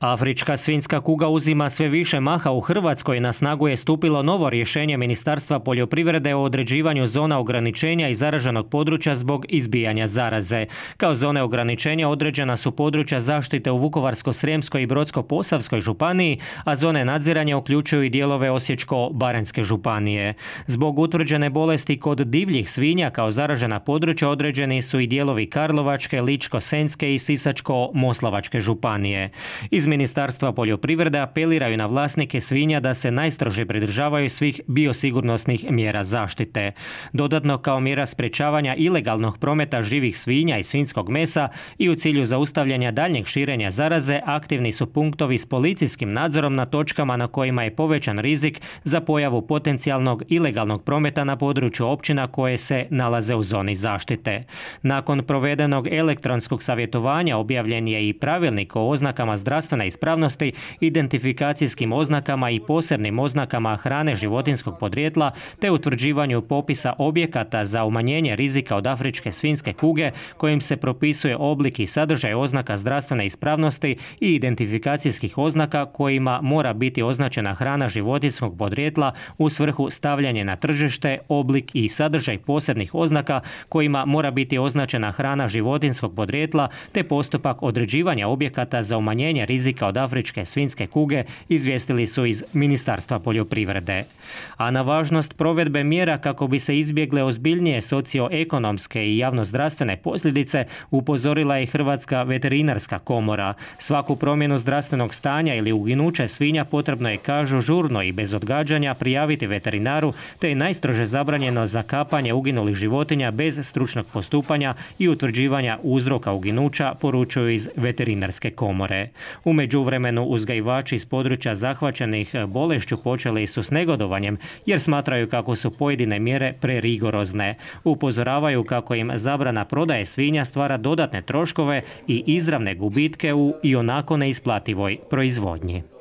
Afrička svinska kuga uzima sve više maha u Hrvatskoj. Na snagu je stupilo novo rješenje Ministarstva poljoprivrede o određivanju zona ograničenja i zaraženog područja zbog izbijanja zaraze. Kao zone ograničenja određena su područja zaštite u Vukovarsko-Srijemskoj i Brodsko-Posavskoj županiji, a zone nadziranja uključuju i dijelove Osječko-Baranjske županije. Zbog utvrđene bolesti kod divljih svinja kao zaražena područja određeni su i dijelovi Karlovačke, Ličko-Senjske i Sisačko-Moslavačke županije. Iz Ministarstva poljoprivrede apeliraju na vlasnike svinja da se najstrože pridržavaju svih biosigurnosnih mjera zaštite. Dodatno kao mjera sprečavanja ilegalnog prometa živih svinja i svinskog mesa i u cilju zaustavljanja daljnjeg širenja zaraze aktivni su punktovi s policijskim nadzorom na točkama na kojima je povećan rizik za pojavu potencijalnog ilegalnog prometa na području općina koje se nalaze u zoni zaštite. Nakon provedenog elektronskog savjetovanja objavljen je i pravilnik o oznakama zdravstvene ispravnosti, identifikacijskim oznakama i posebnim oznakama hrane životinskog podrijetla te utvrđivanju popisa objekata za umanjenje rizika od afričke svinske kuge kojim se propisuje oblik i sadržaj oznaka zdravstvene ispravnosti i identifikacijskih oznaka kojima mora biti označena hrana životinskog podrijetla u svrhu stavljanja na tržište, oblik i sadržaj posebnih oznaka kojima mora biti označena hrana životinskog podrijetla te postupak određivanja objekata za umanjenje rizika rizika od afričke svinske kuge izvijestili su iz Ministarstva poljoprivrede. A na važnost provedbe mjera kako bi se izbjegle ozbiljnije socioekonomske i javnozdravstvene posljedice upozorila je Hrvatska veterinarska komora. Svaku promjenu zdravstvenog stanja ili uginuće svinja potrebno je, kažu, žurno i bez odgađanja prijaviti veterinaru, te je najstrože zabranjeno zakapanje uginulih životinja bez stručnog postupanja i utvrđivanja uzroka uginuća, poručuju iz veterinarske komore. U međuvremenu uzgajivači iz područja zahvaćenih bolešću počeli su s negodovanjem jer smatraju kako su pojedine mjere prerigorozne. Upozoravaju kako im zabrana prodaje svinja stvara dodatne troškove i izravne gubitke u ionako neisplativoj proizvodnji.